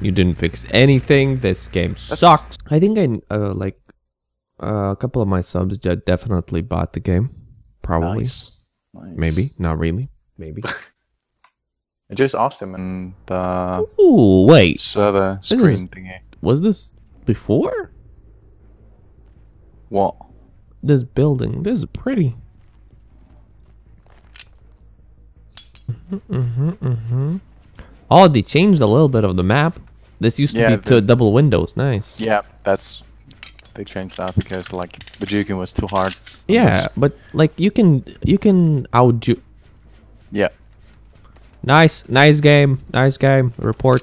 You didn't fix anything. This game sucks. I think I uh, like uh, a couple of my subs that definitely bought the game. Probably, Nice. Nice. maybe, not really, maybe. I just asked him in the Ooh, wait, server is- screen thingy. was this before What? this building? This is pretty. Mm-hmm, mm-hmm. Oh, they changed a little bit of the map. This used to Yeah, be to double windows. Nice. Yeah, that's they changed that because like Bajukin was too hard. Yeah, this. but like you can you can outdo. Yeah. Nice, nice game, nice game. Report.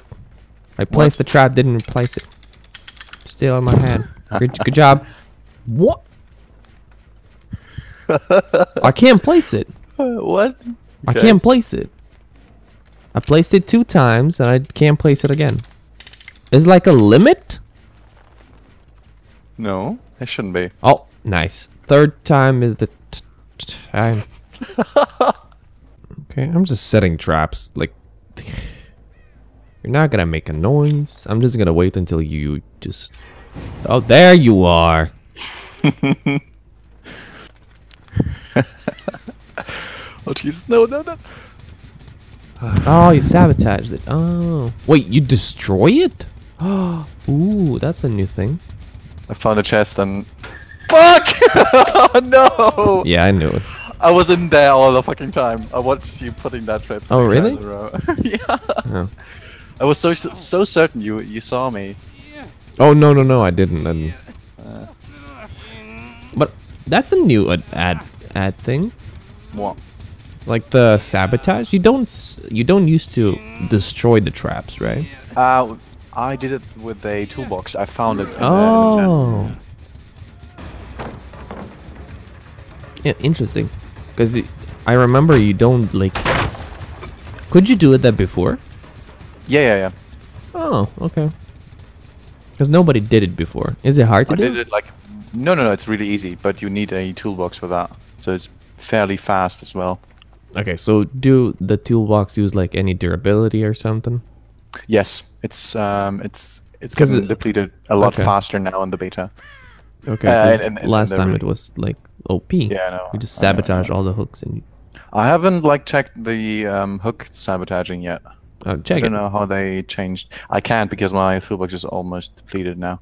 I placed the trap, didn't replace it. Still in my hand. Good, good job. What? I can't place it. what? I Okay. can't place it. I placed it two times and I can't place it again. Is like a limit? No, it shouldn't be. Oh, nice. Third time is the time. okay, I'm just setting traps. Like, you're not gonna make a noise. I'm just gonna wait until you just. Oh, there you are. Oh Jesus! No, no, no. Oh, you sabotaged it. Oh, wait, you destroy it? Ooh, that's a new thing. I found a chest and. Fuck! no! Yeah, I knew it. I was in there all the fucking time. I watched you putting that trap. Oh, really? times in a row. yeah. Oh. I was so so certain you you saw me. Oh no no no! I didn't. I didn't. Uh. But that's a new ad ad, ad thing. What? Like the sabotage. You don't you don't used to destroy the traps, right? Uh, I did it with a toolbox. I found it. In the- in the chest. Oh. Yeah, interesting. Because I remember you don't like. Could you do it that before? Yeah, yeah, yeah. Oh, okay. Because nobody did it before. Is it hard to I do? did it like. No, no, no. It's really easy, but you need a toolbox for that. So it's fairly fast as well. Okay, so do the toolbox use like any durability or something? Yes, it's um, it's it's getting it- depleted a lot okay. faster now in the beta. Okay, Uh, and- and- and last time re- it was like OP. Yeah, I know. You just I I sabotage all the hooks and I haven't like checked the um, hook sabotaging yet. oh, I don't it. know how they changed. I can't because my toolbox is almost depleted now.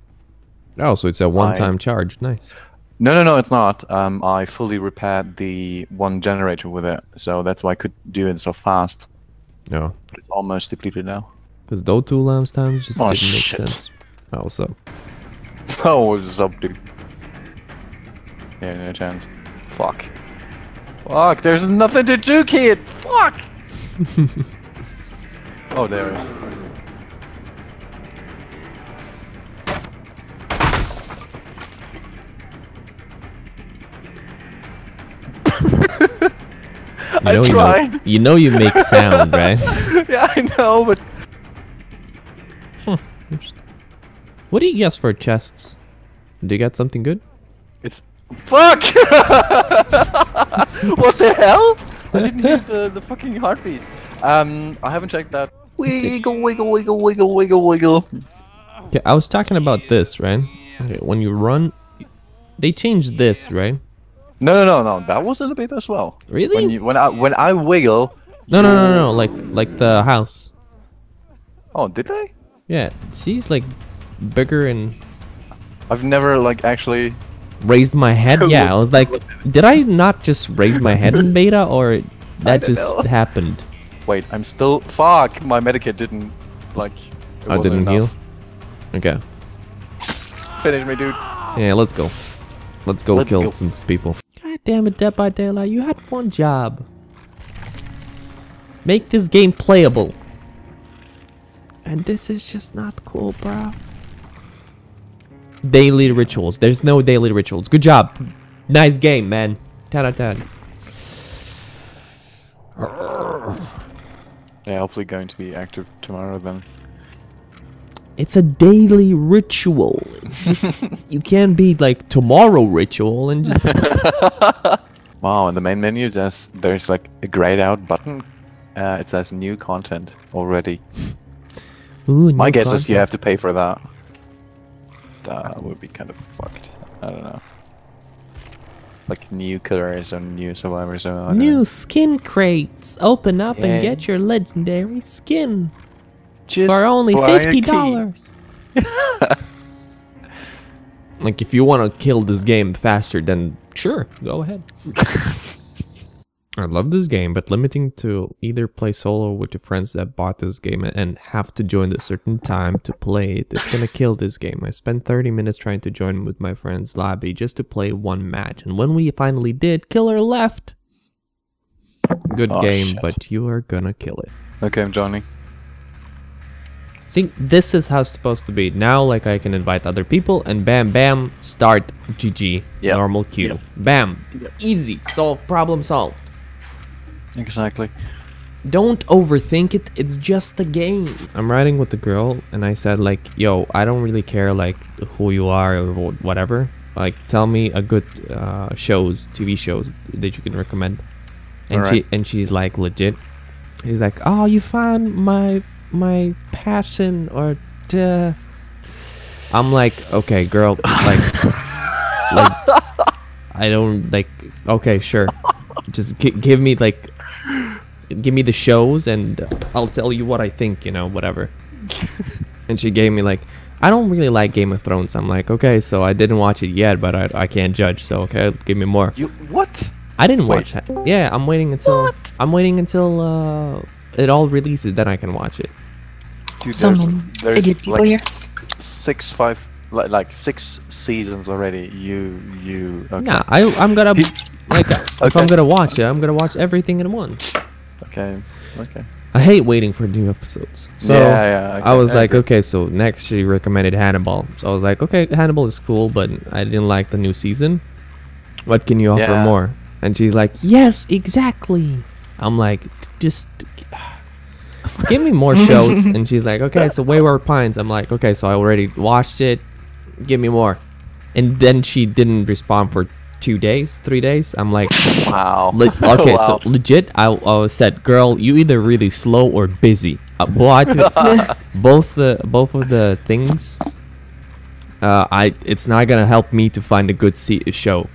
Oh, so it's a one-time charge. Nice. No, no, no, it's not. Um, I fully repaired the one generator with it, so that's why I could do it so fast. No, But it's almost depleted now. because those two lamps times just Oh, didn't make shit. sense. Oh, so Oh, what's up, dude? Yeah, no chance. Fuck. Fuck, there's nothing to do, kid! Fuck! oh, there it is. I know, you know, you know you make sound, right? yeah, I know, but. What do you guess for chests? Do you get something good? it's fuck. what the hell? I didn't hear the, the fucking heartbeat. Um, I haven't checked that. Wiggle, wiggle, wiggle, wiggle, wiggle, wiggle. Okay, I was talking about this, right? Okay, when you run, they changed this, right? No, no, no, no. That was in the beta as well. Really? When you when I when I wiggle. No, no, no, no, no. Like, like the house. Oh, did they? Yeah, see, it's like bigger and I've never like actually. raised my head. Yeah, I was like, did I not just raise my head in beta, or that just know. happened? Wait, I'm still. Fuck! My medikit didn't like. I oh, wasn't didn't heal. Okay. Finish me, dude. Yeah, let's go. Let's go Let's kill go. some people. Damn it, Dead by Daylight, you had one job. Make this game playable. And this is just not cool, bro. Daily rituals. There's no daily rituals. Good job. Nice game, man. 10 out of 10. Yeah, hopefully going to be active tomorrow then. It's a daily ritual. It's just, you can't be like tomorrow ritual and just Wow, in the main menu there's there's like a grayed out button. Uh, it says new content already. Ooh, My guess is you have to pay for that. That would be kind of fucked. I don't know. Like new killers and new survivors. Or New know. skin crates. Open up Yeah. and get your legendary skin Just for only fifty dollars. like if you want to kill this game faster, then sure, go ahead. I love this game, but limiting to either play solo with your friends that bought this game and have to join a certain time to play it, it's gonna kill this game. I spent 30 minutes trying to join with my friend's lobby just to play one match, and when we finally did, Killer left. Good Oh, game, shit. but you are gonna kill it. Okay, I'm joining. See, this is how it's supposed to be. Now, like, I can invite other people, and bam, bam, start GG, Yep. normal queue. Yep. Bam, Yep. easy, solve, problem solved. Exactly. Don't overthink it. It's just a game. I'm riding with the girl, and I said like, "Yo, I don't really care like who you are or whatever. Like, tell me a good uh, shows, TV shows that you can recommend." And she Alright. and she's like, legit. He's like, "Oh, you found my my passion or duh." I'm like, "Okay, girl, like, like, I don't like. Okay, sure. Just gi- give me like." give me the shows and I'll tell you what I think, you know, whatever. and she gave me like, I don't really like Game of Thrones. I'm like, okay, so I didn't watch it yet, but I, I can't judge. So okay, give me more. You what? I didn't Wait. watch it. Yeah, I'm waiting until What? I'm waiting until uh, it all releases, then I can watch it. Dude, So there's, many idiot people like here. six, five, like, like six seasons already. You, you. Okay. Yeah, I I'm gonna He- like if I'm gonna watch it, I'm gonna watch everything in one. Okay. Okay. I hate waiting for new episodes. So yeah, yeah. okay, I was like, okay, so next she recommended Hannibal. So I was like, okay, Hannibal is cool, but I didn't like the new season. What can you offer Yeah. more? And she's like, yes, exactly. I'm like, just give me more shows. and she's like, okay, so Wayward Pines. I'm like, okay, so I already watched it. Give me more. And then she didn't respond for two days, three days. I'm like, Wow. Le- okay, Wow. so legit, I, I said, girl, you either really slow or busy. Uh, but both the both of the things, uh, I it's not gonna help me to find a good se- show.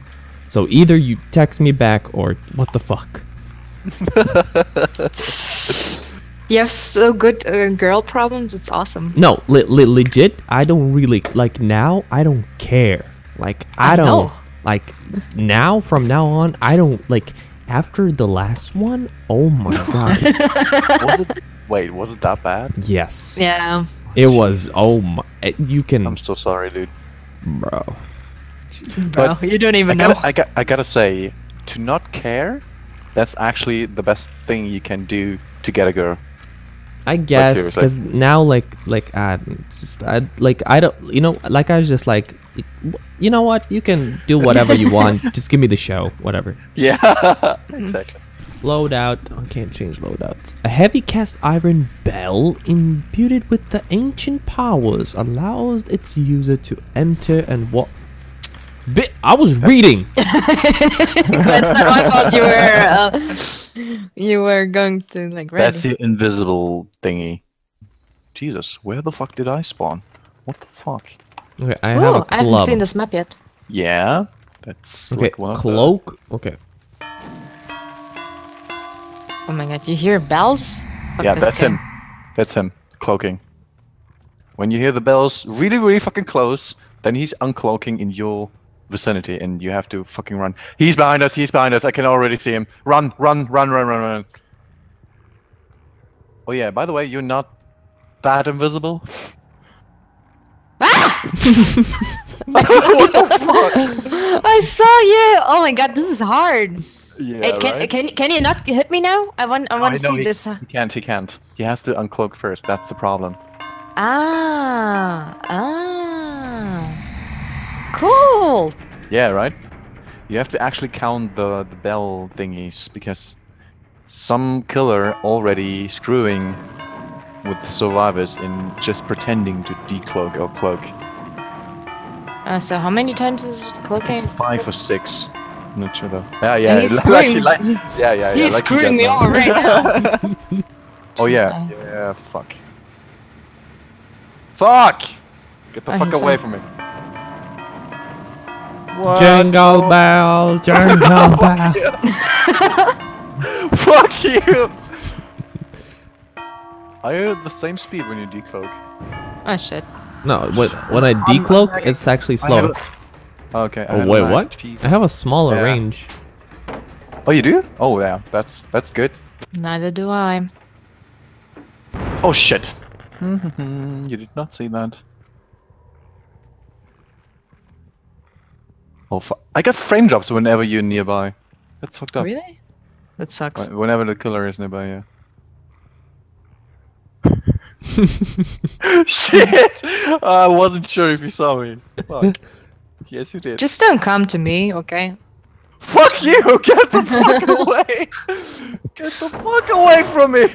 So either you text me back or what the fuck. You have so good uh, girl problems. It's awesome. No, le- le- legit, I don't really like now. I don't care. Like I, I don't know. like now. From now on, I don't like. After the last one, oh my god, was it? Wait, was it that bad? yes. Yeah. It was oh my! eh, You can, I'm so sorry, dude. bro. Bro, you don't even know. gotta, I, got, I gotta say, to not care, that's actually the best thing you can do to get a girl. I guess seriously. because now, like, like I just, I like, I don't, you know, like I was just like, you know what? You can do whatever you want. Just give me the show, whatever. Yeah, Hmm. exactly. Loadout. I can't change loadouts. A heavy cast iron bell imbued with the ancient powers allows its user to enter and what. Bit. I was reading. That's not my fault. You were, uh, you were going to like read. That's the invisible thingy. Jesus, where the fuck did I spawn? What the fuck? Okay, I have Ooh, a I haven't seen this map yet. Yeah, that's Okay, like one of the- cloak. Okay. Oh my god, you hear bells? Fuck Yeah, that's game. him. That's him cloaking. When you hear the bells really, really fucking close, then he's uncloaking in your vicinity, and you have to fucking run. He's behind us. He's behind us. I can already see him. Run, run, run, run, run, run. Oh yeah. By the way, you're not that invisible. what the fuck? I saw you! Oh my god, this is hard. Yeah, Hey, can, right? can can you not hit me now? I want I No, want to know see he, this. he can't. He can't. He has to uncloak first. That's the problem. Ah ah. Cool. Yeah, right. You have to actually count the the bell thingies because some killer already screwing with survivors in just pretending to decloak or cloak. Uh, so how many times is cloaking? Five or six. I'm not sure though. Yeah, yeah, he's like, like, yeah, yeah, yeah. he's like screwing me over right now. oh yeah, yeah. Fuck. Fuck! Get the Oh, fuck away on. from me. What? Jingle Oh, bells, jingle bells. Fuck you! I heard the same speed when you decloak. Oh shit. No, when, when I decloak, lagging. it's actually I have slower. a- Okay. Oh have wait, what? Jesus. I have a smaller Yeah. range. Oh, you do? Oh yeah, that's that's good. Neither do I. Oh shit! you did not see that. Oh, fu- I got frame drops whenever you're nearby. That's fucked up. Really? That sucks. Whenever the killer is nearby, yeah. Shit! I wasn't sure if you saw me. Fuck. yes, you did. Just don't come to me, okay? Fuck you! Get the fuck away! Get the fuck away from me!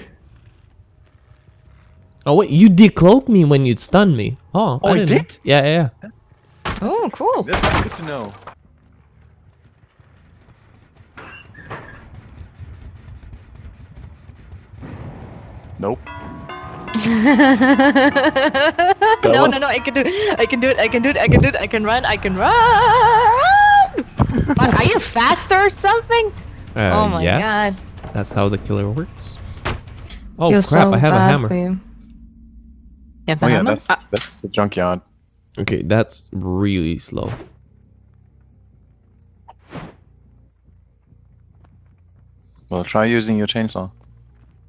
Oh wait, you decloaked me when you stunned me. Oh, Oh, I didn't know. did? Yeah, yeah, yeah. Oh, cool. That's good to know. Nope. no, no, was- no, I can do it. I can do it. I can do it. I can do it. I can run. I can run. Fuck, are you faster or something? Uh, Oh my yes. That's how the killer works. Oh Feel crap! so I have a hammer. for you. You have a Oh yeah, hammer? that's Ah, that's the junkyard. Okay, that's really slow. Well, try using your chainsaw.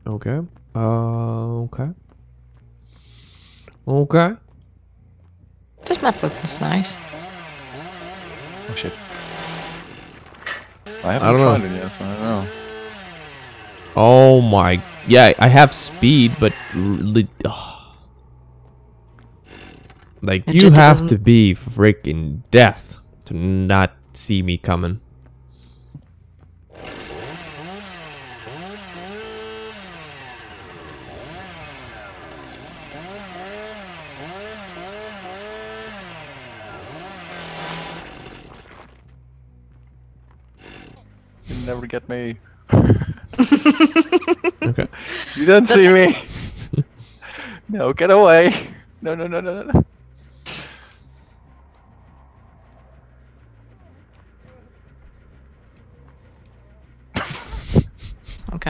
Okay. Uh, okay. Okay. this map looks nice. Oh shit. I haven't I don't know. it yet, so I don't know. Oh my. Yeah, I have speed, but ugh. Like It you have doesn't- to be freaking death to not see me coming. You'll never get me. Okay. You don't see me. no, get away. No, no, no, no, no, no.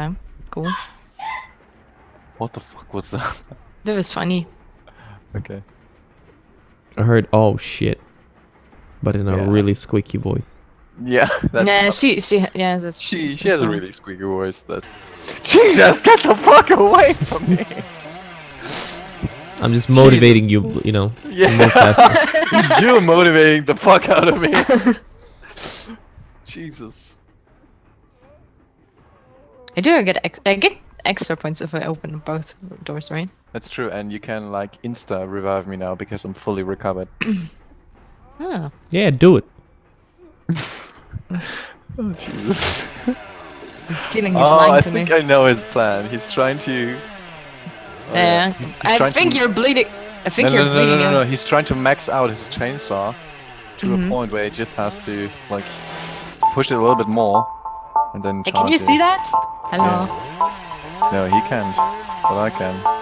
Okay, cool. What the fuck was that? That was funny. okay. I heard oh shit, but in a Yeah. really squeaky voice. Yeah, that's yeah, she, she, yeah, that's. she. that's She has a really squeaky voice. That. Jesus, get the fuck away from me! I'm just motivating you, you know. Yeah, you're motivating the fuck out of me. Jesus. I do get ex- I get extra points if I open both doors, right? That's true, and you can like insta revive me now because I'm fully recovered. Ah, Yeah, do it. Oh Jesus. feeling he's oh, I to think me. I know his plan. He's trying to. Oh, yeah, He's, he's I think to... you're bleeding. I think no, you're no, no, bleeding. no, no, no. out. He's trying to max out his chainsaw to Mhm. a point where he just has to like push it a little bit more, and then. Hey, can you it. see that? Hello. No, he can't, but I can.